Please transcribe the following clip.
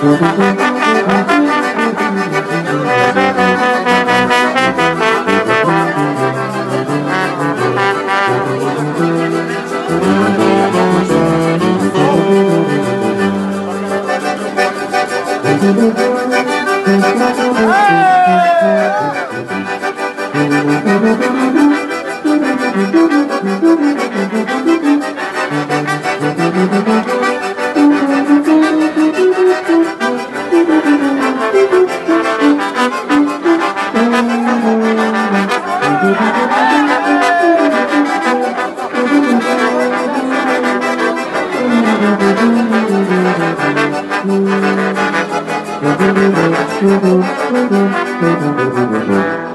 Hey! Thank you.